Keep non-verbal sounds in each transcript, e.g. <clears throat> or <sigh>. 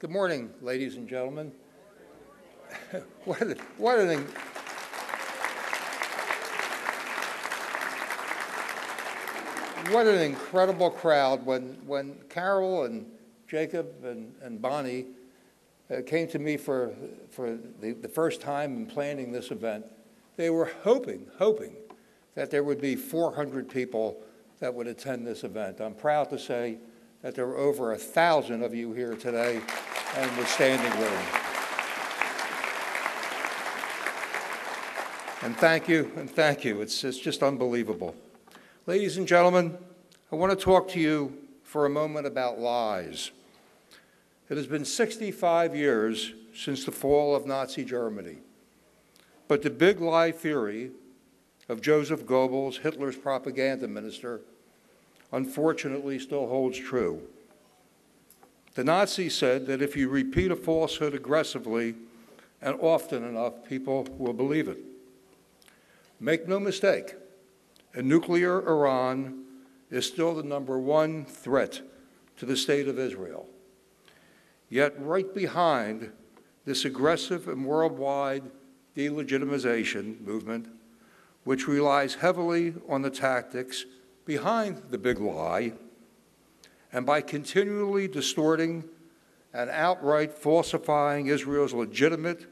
Good morning, ladies and gentlemen. <laughs> what, an, what an what an incredible crowd when, when Carol and Jacob and, and Bonnie uh, came to me for, for the, the first time in planning this event. They were hoping, hoping that there would be 400 people that would attend this event. I'm proud to say that there were over a thousand of you here today and the standing room. And thank you, and thank you. It's, it's just unbelievable. Ladies and gentlemen, I want to talk to you for a moment about lies. It has been 65 years since the fall of Nazi Germany. But the big lie theory of Joseph Goebbels, Hitler's propaganda minister, unfortunately still holds true. The Nazis said that if you repeat a falsehood aggressively and often enough, people will believe it. Make no mistake, a nuclear Iran is still the number one threat to the state of Israel. Yet, right behind this aggressive and worldwide delegitimization movement, which relies heavily on the tactics behind the big lie, and by continually distorting and outright falsifying Israel's legitimate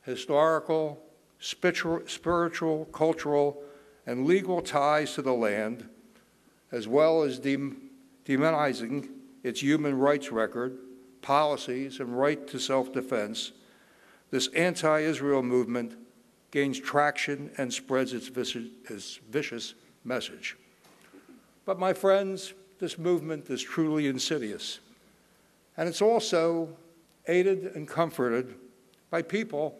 historical, spiritual, cultural, and legal ties to the land, as well as demonizing its human rights record, policies, and right to self defense, this anti Israel movement gains traction and spreads its vicious, its vicious message. But, my friends, this movement is truly insidious. And it's also aided and comforted by people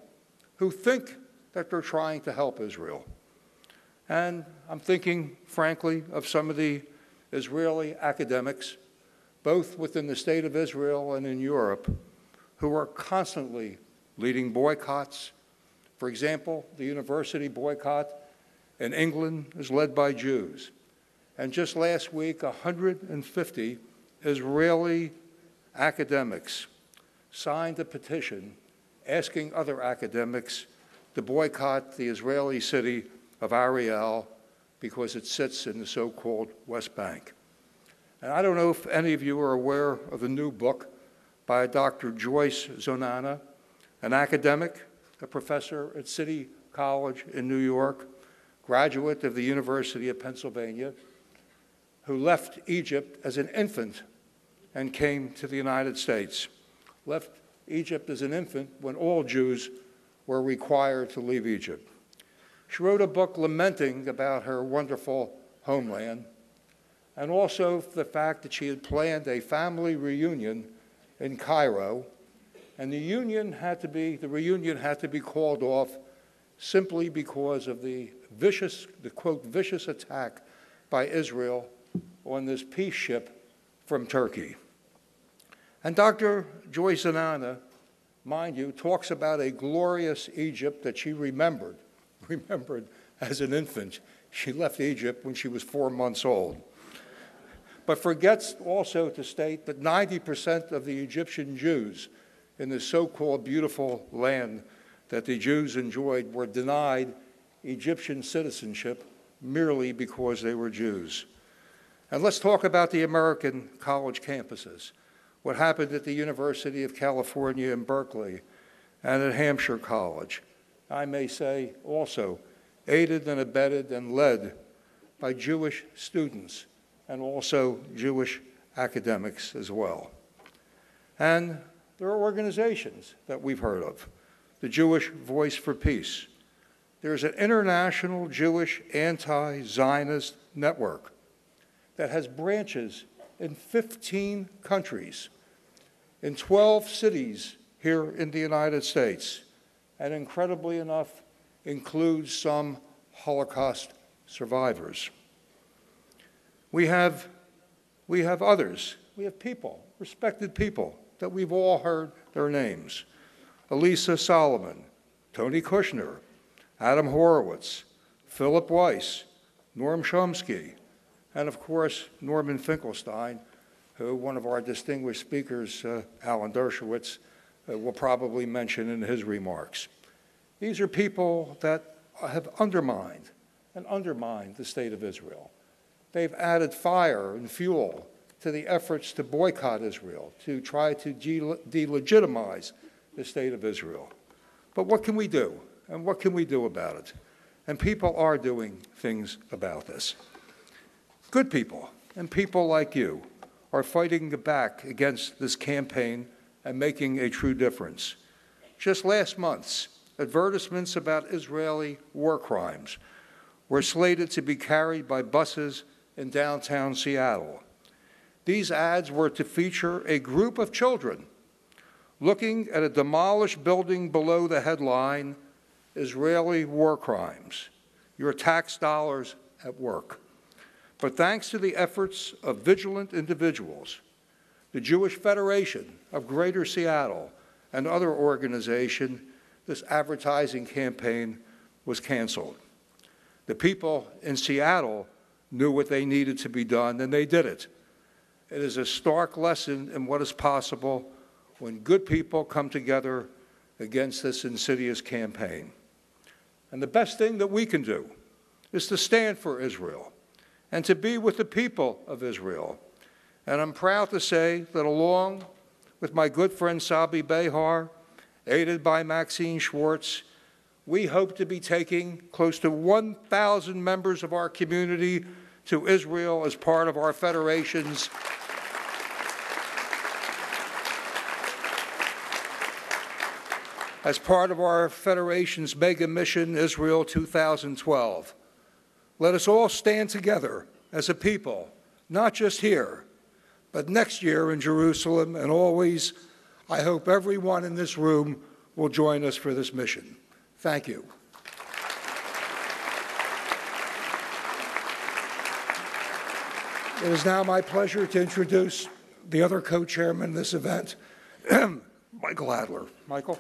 who think that they're trying to help Israel. And I'm thinking, frankly, of some of the Israeli academics, both within the state of Israel and in Europe, who are constantly leading boycotts. For example, the university boycott in England is led by Jews. And just last week, 150 Israeli academics signed a petition asking other academics to boycott the Israeli city of Ariel because it sits in the so called West Bank. And I don't know if any of you are aware of the new book by Dr. Joyce Zonana, an academic, a professor at City College in New York, graduate of the University of Pennsylvania who left Egypt as an infant and came to the United States. Left Egypt as an infant when all Jews were required to leave Egypt. She wrote a book lamenting about her wonderful homeland and also the fact that she had planned a family reunion in Cairo and the union had to be the reunion had to be called off simply because of the vicious the quote vicious attack by Israel on this peace ship from Turkey. And Dr. Joyce Zonana, mind you, talks about a glorious Egypt that she remembered, <laughs> remembered as an infant. She left Egypt when she was four months old. But forgets also to state that 90% of the Egyptian Jews in the so called beautiful land that the Jews enjoyed were denied Egyptian citizenship merely because they were Jews. And let's talk about the American college campuses. What happened at the University of California in Berkeley and at Hampshire College. I may say also aided and abetted and led by Jewish students and also Jewish academics as well. And there are organizations that we've heard of the Jewish Voice for Peace. There's an international Jewish anti Zionist network that has branches in 15 countries, in 12 cities here in the United States, and incredibly enough, includes some Holocaust survivors. We have, we have others. We have people, respected people, that we've all heard their names. Alisa Solomon, Tony Kushner, Adam Horowitz, Philip Weiss, Noam Chomsky, and of course, Norman Finkelstein, who one of our distinguished speakers, uh, Alan Dershowitz, uh, will probably mention in his remarks. These are people that have undermined and undermined the state of Israel. They've added fire and fuel to the efforts to boycott Israel, to try to de- delegitimize the state of Israel. But what can we do? And what can we do about it? And people are doing things about this. Good people, and people like you, are fighting back against this campaign and making a true difference. Just last month, advertisements about Israeli war crimes were slated to be carried by buses in downtown Seattle. These ads were to feature a group of children looking at a demolished building below the headline Israeli war crimes, your tax dollars at work. But thanks to the efforts of vigilant individuals, the Jewish Federation of Greater Seattle, and other organizations, this advertising campaign was canceled. The people in Seattle knew what they needed to be done, and they did it. It is a stark lesson in what is possible when good people come together against this insidious campaign. And the best thing that we can do is to stand for Israel and to be with the people of Israel. And I'm proud to say that along with my good friend Sabi Behar, aided by Maxine Schwartz, we hope to be taking close to 1,000 members of our community to Israel as part of our federation's as part of our Federation's mega mission, Israel 2012. Let us all stand together as a people, not just here, but next year in Jerusalem, and always, I hope everyone in this room will join us for this mission. Thank you. It is now my pleasure to introduce the other co chairman of this event, <clears throat> Michael Adler. Michael?